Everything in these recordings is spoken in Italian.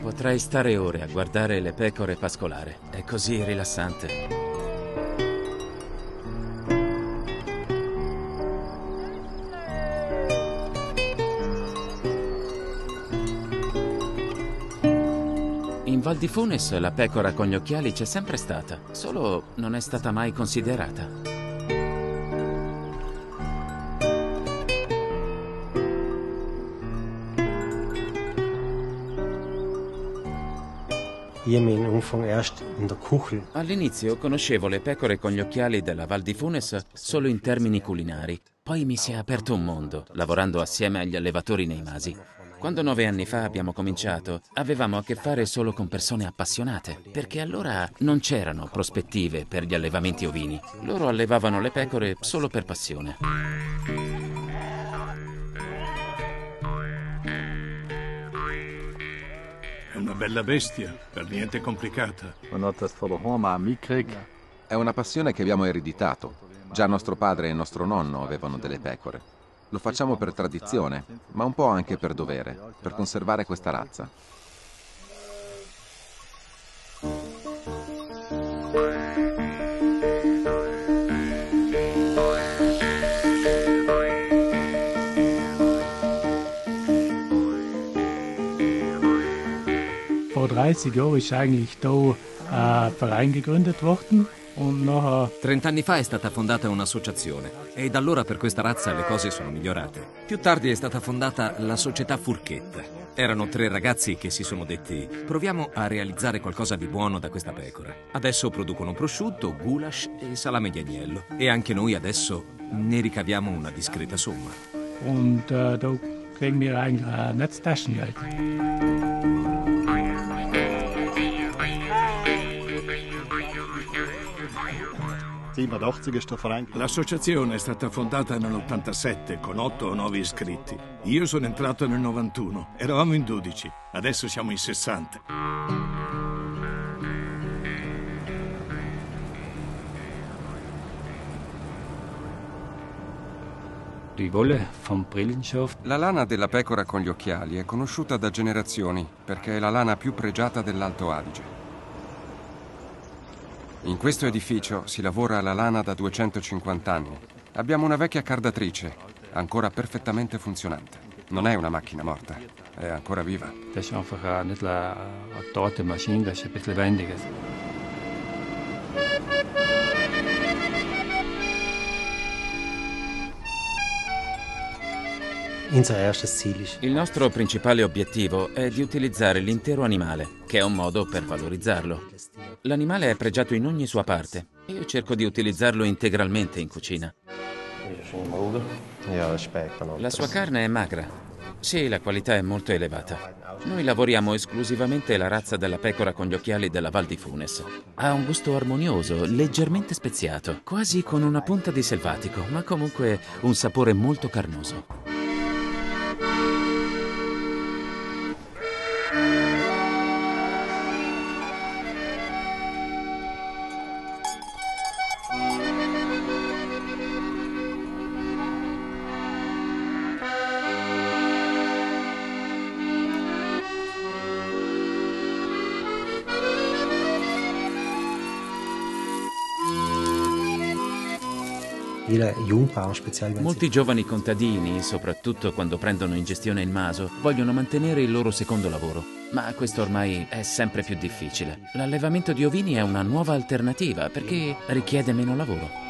Potrei stare ore a guardare le pecore pascolare. È così rilassante. Val di Funes la pecora con gli occhiali c'è sempre stata, solo non è stata mai considerata. All'inizio conoscevo le pecore con gli occhiali della Val di Funes solo in termini culinari. Poi mi si è aperto un mondo, lavorando assieme agli allevatori nei masi. Quando nove anni fa abbiamo cominciato, avevamo a che fare solo con persone appassionate, perché allora non c'erano prospettive per gli allevamenti ovini. Loro allevavano le pecore solo per passione. È una bella bestia, per niente complicata. È una passione che abbiamo ereditato. Già nostro padre e nostro nonno avevano delle pecore. Lo facciamo per tradizione, ma un po' anche per dovere, per conservare questa razza. Vor 30 Jahren ist eigentlich da ein Verein gegründet worden und nachher 30 anni fa è stata fondata un'associazione e da allora per questa razza le cose sono migliorate. Più tardi è stata fondata la società Furchetta. Erano tre ragazzi che si sono detti proviamo a realizzare qualcosa di buono da questa pecora. Adesso producono prosciutto, goulash e salame di agnello e anche noi adesso ne ricaviamo una discreta somma. und äh, da kriegen wir ein nettes Taschengeld. L'associazione è stata fondata nell'87 con 8 o 9 iscritti. Io sono entrato nel 91. Eravamo in 12. Adesso siamo in 60. Die Wolle vom Brillenschaft La lana della pecora con gli occhiali è conosciuta da generazioni perché è la lana più pregiata dell'Alto Adige. In questo edificio si lavora alla lana da 250 anni. Abbiamo una vecchia cardatrice, ancora perfettamente funzionante. Non è una macchina morta, è ancora viva. einfach Il nostro principale obiettivo è di utilizzare l'intero animale, che è un modo per valorizzarlo. L'animale è pregiato in ogni sua parte e io cerco di utilizzarlo integralmente in cucina. La sua carne è magra. Sì, la qualità è molto elevata. Noi lavoriamo esclusivamente la razza della pecora con gli occhiali della Val di Funes. Ha un gusto armonioso, leggermente speziato, quasi con una punta di selvatico, ma comunque un sapore molto carnoso. Molti giovani contadini, soprattutto quando prendono in gestione il maso, vogliono mantenere il loro secondo lavoro. Ma questo ormai è sempre più difficile. L'allevamento di ovini è una nuova alternativa perché richiede meno lavoro.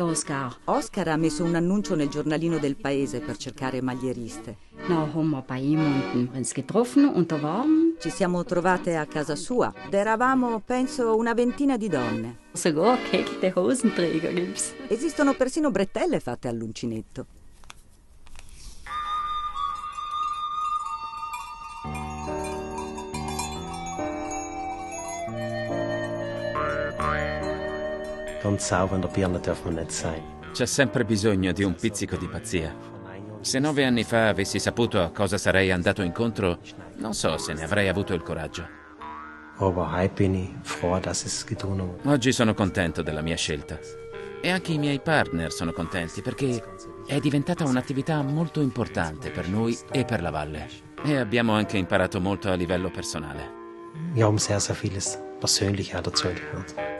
Oscar. Oscar ha messo un annuncio nel giornalino del paese per cercare maglieriste. Haben wir bei jemandem uns getroffen waren Ci siamo trovate a casa sua eravamo, penso, una ventina di donne. sogar gekelte Hosenträger gibt's. Esistono persino brettelle fatte all'uncinetto. Ganz sauber. C'è sempre bisogno di un pizzico di pazzia. Se nove anni fa avessi saputo a cosa sarei andato incontro, non so se ne avrei avuto il coraggio. Oggi sono contento della mia scelta. E anche i miei partner sono contenti perché è diventata un'attività molto importante per noi e per la valle. E abbiamo anche imparato molto a livello personale. Wir haben sehr, sehr vieles persönlich auch dazu gelernt.